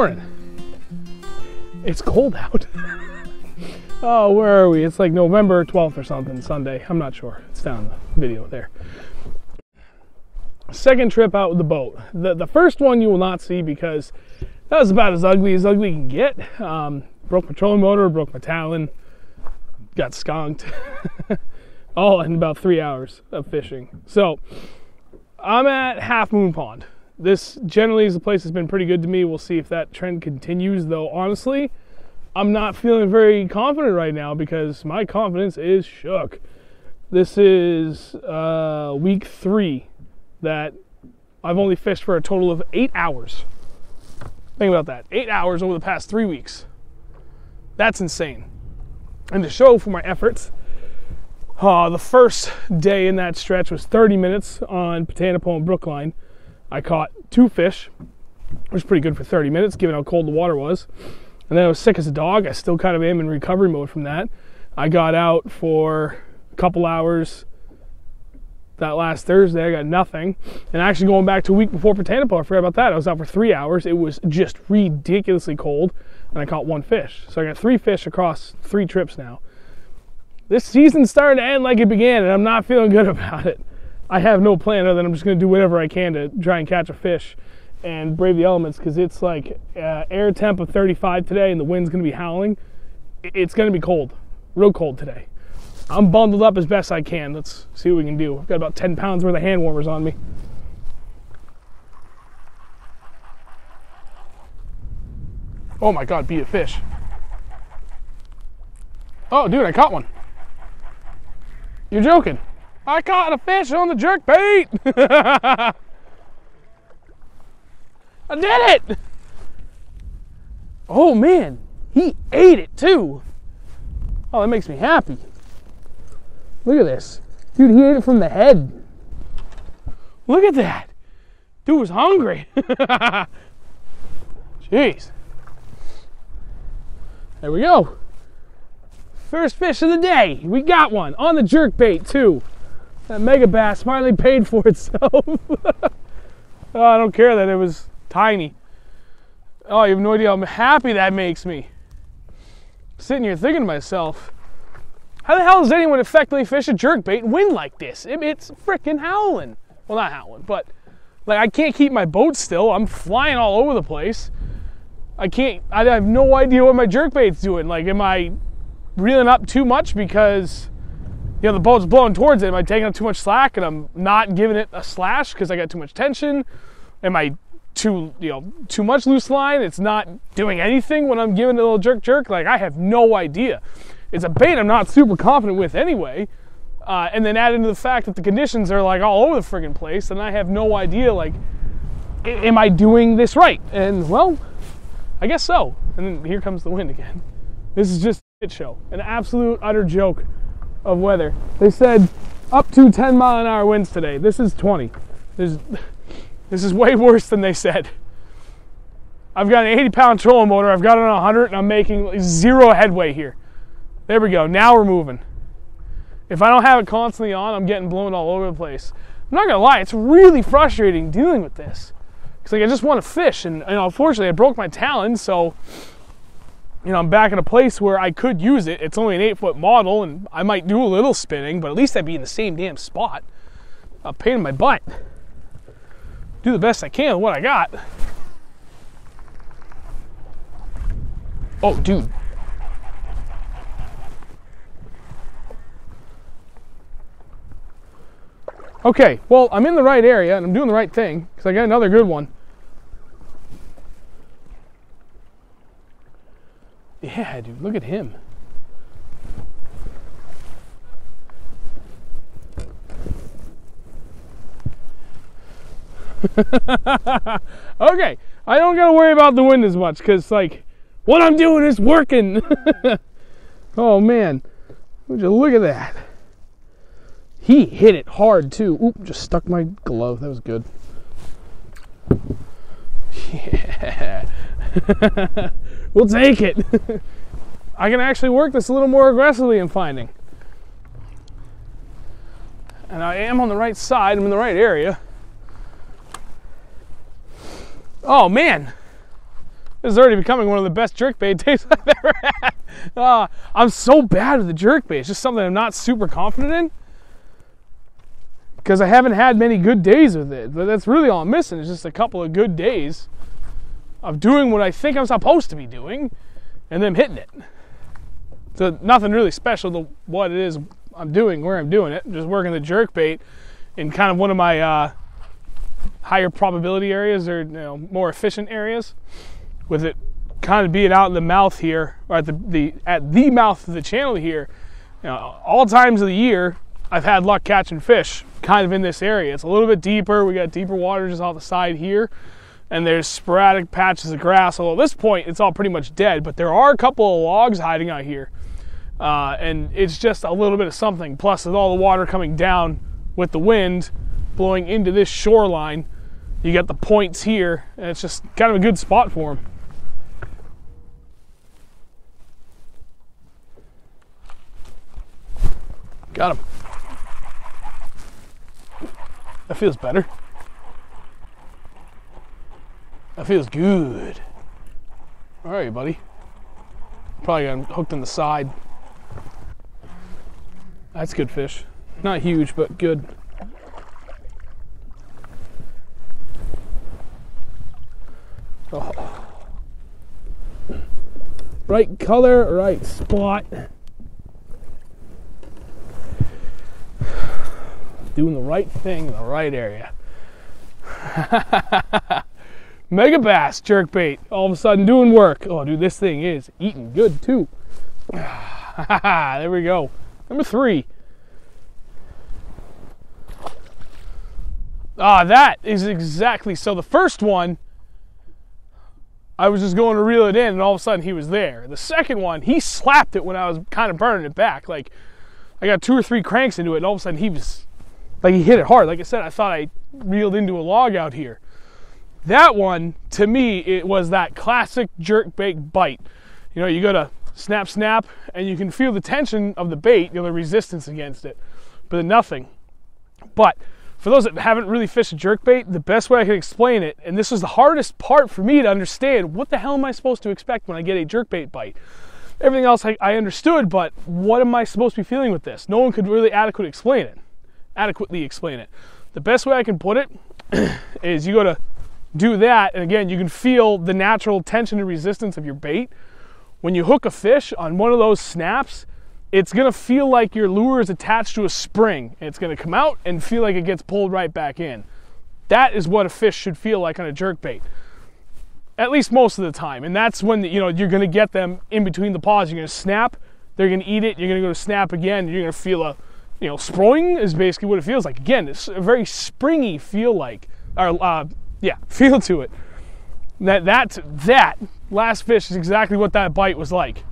Morning. It's cold out. oh, where are we? It's like November 12th or something, Sunday. I'm not sure. It's down the video there. Second trip out with the boat. The, the first one you will not see because that was about as ugly as ugly can get. Um, broke my trolling motor, broke my talon, got skunked. All in about three hours of fishing. So I'm at Half Moon Pond. This generally is a place that's been pretty good to me. We'll see if that trend continues, though. Honestly, I'm not feeling very confident right now because my confidence is shook. This is uh, week three that I've only fished for a total of eight hours. Think about that. Eight hours over the past three weeks. That's insane. And to show for my efforts, uh, the first day in that stretch was 30 minutes on Potanipo and Brookline. I caught two fish, which was pretty good for 30 minutes, given how cold the water was. And then I was sick as a dog. I still kind of am in recovery mode from that. I got out for a couple hours that last Thursday. I got nothing. And actually, going back to a week before Potanipo, I forgot about that. I was out for three hours. It was just ridiculously cold, and I caught one fish. So I got three fish across three trips now. This season's starting to end like it began, and I'm not feeling good about it. I have no plan other than I'm just going to do whatever I can to try and catch a fish and brave the elements because it's like uh, air temp of 35 today, and the wind's going to be howling. It's going to be cold, real cold today. I'm bundled up as best I can. Let's see what we can do. I've got about 10 pounds worth of hand warmers on me. Oh my god, beat a fish. Oh, dude, I caught one. You're joking. I caught a fish on the jerk bait. I did it. Oh man, he ate it too. Oh, that makes me happy. Look at this. Dude, he ate it from the head. Look at that. Dude was hungry. Jeez. There we go. First fish of the day. We got one on the jerk bait too. That Megabass finally paid for itself. oh, I don't care that it was tiny. Oh, you have no idea how happy that makes me. sitting here thinking to myself, how the hell does anyone effectively fish a jerkbait and win like this? It's freaking howling. Well, not howling, but like I can't keep my boat still. I'm flying all over the place. I can't. I have no idea what my jerkbait's doing. Like, am I reeling up too much because you know the boat's blowing towards it? Am I taking up too much slack and I'm not giving it a slash because I got too much tension? Am I too you know too much loose line? It's not doing anything when I'm giving it a little jerk jerk. Like I have no idea. It's a bait I'm not super confident with anyway. Uh, and then add into the fact that the conditions are like all over the friggin' place, and I have no idea like, am I doing this right? And well, I guess so. And then here comes the wind again. This is just a shit show, an absolute utter joke of weather. They said up to 10 mile an hour winds today. This is 20. There's, this is way worse than they said. I've got an 80 pound trolling motor. I've got it on 100, and I'm making zero headway here. There we go. Now we're moving. If I don't have it constantly on, I'm getting blown all over the place. I'm not gonna lie, it's really frustrating dealing with this. Cause like I just want to fish, and know, unfortunately I broke my talon, so you know I'm back in a place where I could use it. It's only an eight foot model, and I might do a little spinning, but at least I'd be in the same damn spot. A pain in my butt. Do the best I can with what I got. Oh, dude, Okay, well, I'm in the right area and I'm doing the right thing because I got another good one. Yeah, dude, look at him. okay, I don't gotta worry about the wind as much because, like, what I'm doing is working. oh man, would you look at that? He hit it hard too. Oop, just stuck my glove. That was good. Yeah. We'll take it. I can actually work this a little more aggressively in finding. And I am on the right side, I'm in the right area. Oh man. This is already becoming one of the best jerkbait days I've ever had. Uh, I'm so bad with the jerkbait. It's just something I'm not super confident in because I haven't had many good days with it. But that's really all I'm missing. Is just a couple of good days of doing what I think I'm supposed to be doing, and then hitting it. So nothing really special to what it is I'm doing, where I'm doing it. I'm just working the jerk bait in kind of one of my uh, higher probability areas or you know more efficient areas with it kind of being out in the mouth here, or at the, the at the mouth of the channel here, you know, all times of the year, I've had luck catching fish kind of in this area. It's a little bit deeper. We got deeper water just off the side here, and there's sporadic patches of grass. Although at this point, it's all pretty much dead, but there are a couple of logs hiding out here. Uh, and it's just a little bit of something. Plus, with all the water coming down with the wind blowing into this shoreline, you got the points here, and it's just kind of a good spot for them. Got him. That feels better. That feels good. All right, buddy. Probably got him hooked in the side. That's good fish. Not huge, but good. Oh. Right color, right spot. doing the right thing in the right area. Megabass jerkbait, all of a sudden doing work. Oh, dude, this thing is eating good too. there we go. Number three. Ah, that is exactly so. The first one, I was just going to reel it in, and all of a sudden he was there. The second one, he slapped it when I was kind of burning it back. Like I got two or three cranks into it, and all of a sudden he was like he hit it hard. Like I said, I thought I reeled into a log out here. That one, to me, it was that classic jerk bait bite. You know, you go to snap, snap, and you can feel the tension of the bait, you know, the resistance against it, but nothing. But for those that haven't really fished a jerk bait, the best way I can explain it, and this was the hardest part for me to understand, what the hell am I supposed to expect when I get a jerk bait bite? Everything else I, I understood, but what am I supposed to be feeling with this? No one could really adequately explain it adequately explain it. The best way I can put it is you go to do that, and again, you can feel the natural tension and resistance of your bait. When you hook a fish on one of those snaps, it's gonna feel like your lure is attached to a spring. It's gonna come out and feel like it gets pulled right back in. That is what a fish should feel like on a jerk bait. At least most of the time. And that's when you know you're gonna get them in between the pause. You're gonna snap, they're gonna eat it, you're gonna go to snap again, you're gonna feel a you know, spring is basically what it feels like. Again, it's a very springy feel like, or uh, yeah, feel to it. That that that last fish is exactly what that bite was like.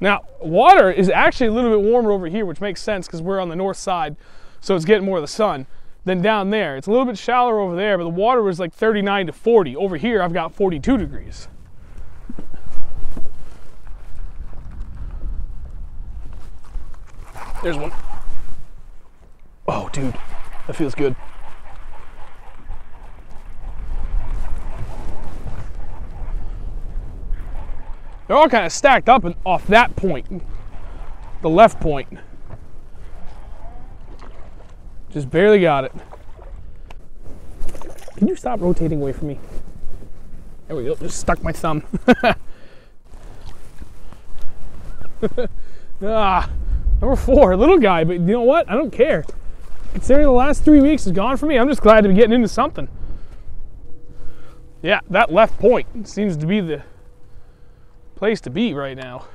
Now, water is actually a little bit warmer over here, which makes sense because we're on the north side, so it's getting more of the sun than down there. It's a little bit shallower over there, but the water was like 39 to 40. Over here, I've got 42 degrees. There's one. Oh, dude, that feels good. They're all kind of stacked up and off that point, the left point. Just barely got it. Can you stop rotating away from me? There we go. Just stuck my thumb. ah. Number four, little guy, but you know what? I don't care. Considering the last three weeks is gone for me, I'm just glad to be getting into something. Yeah, that left point seems to be the place to be right now.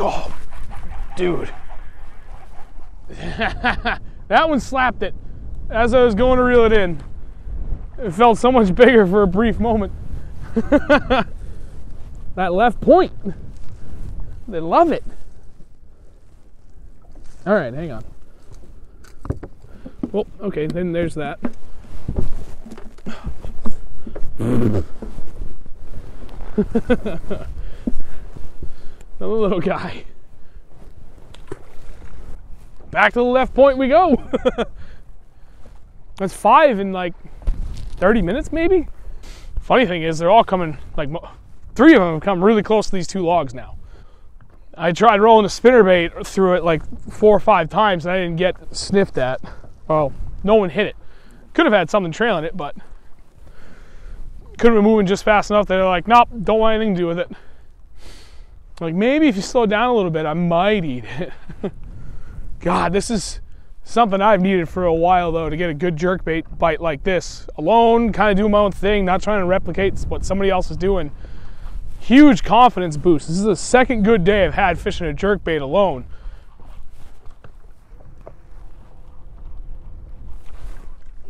Oh, dude. that one slapped it as I was going to reel it in. It felt so much bigger for a brief moment. that left point. They love it. All right, hang on. Well, okay, then there's that. Little guy. Back to the left point we go. That's five in like 30 minutes, maybe. Funny thing is, they're all coming like three of them have come really close to these two logs now. I tried rolling a spinner bait through it like four or five times, and I didn't get sniffed at. Well, no one hit it. Could have had something trailing it, but could have been moving just fast enough they're like, nope, don't want anything to do with it. Like maybe if you slow down a little bit, I might eat it. God, this is something I've needed for a while though to get a good jerkbait bite like this. Alone, kind of doing my own thing, not trying to replicate what somebody else is doing. Huge confidence boost. This is the second good day I've had fishing a jerkbait alone.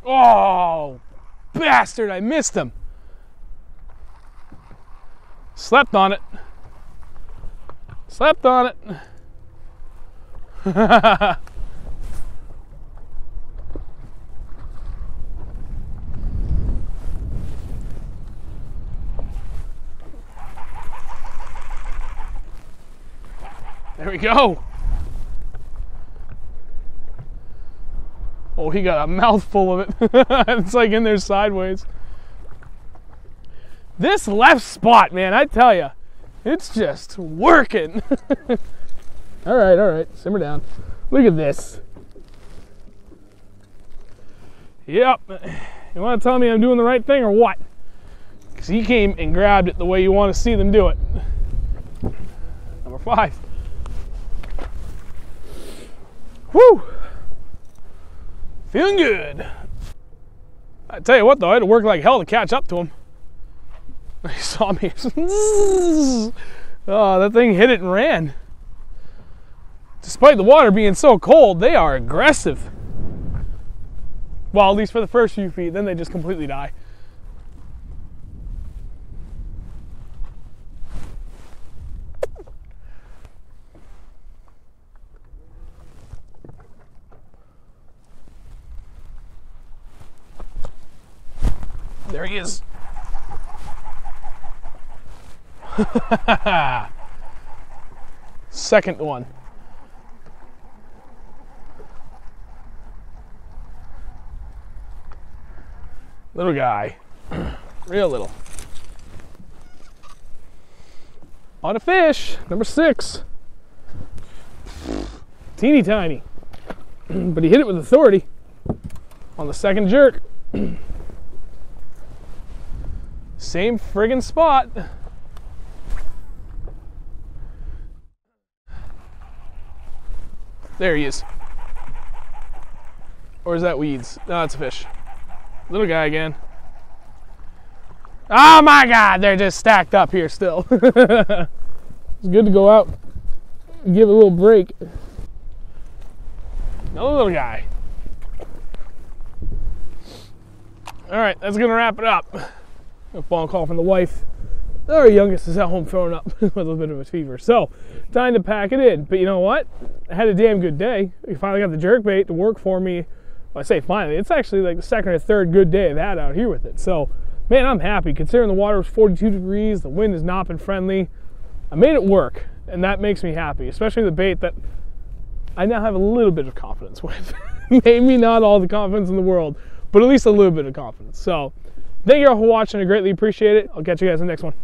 Oh, bastard, I missed him. Slept on it. Slept on it. There we go. Oh, he got a mouthful of it. it's like in there sideways. This left spot, man, I tell you, it's just working. all right, all right, simmer down. Look at this. Yep. You want to tell me I'm doing the right thing or what? Because he came and grabbed it the way you want to see them do it. Number five. Whew. Feeling good. I tell you what, though, I had to work like hell to catch up to him. He saw me. oh, that thing hit it and ran. Despite the water being so cold, they are aggressive. Well, at least for the first few feet, then they just completely die. There he is. Second one. Little guy. Real little. On a fish, number six. Teeny tiny. but he hit it with authority on the second jerk. Same friggin' spot. There he is. Or is that weeds? No, it's a fish. Little guy again. Oh my god, they're just stacked up here still. it's good to go out and give a little break. Another little guy. All right, that's gonna wrap it up. A phone call from the wife. Our youngest is at home throwing up with a little bit of a fever. So, time to pack it in. But you know what? I had a damn good day. We finally got the jerk bait to work for me. Well, I say finally, it's actually like the second or third good day I've had out here with it. So, man, I'm happy. Considering the water was 42 degrees, the wind has not been friendly. I made it work, and that makes me happy, especially the bait that I now have a little bit of confidence with. Maybe not all the confidence in the world, but at least a little bit of confidence. So, Thank you all for watching. I greatly appreciate it. I'll catch you guys in the next one.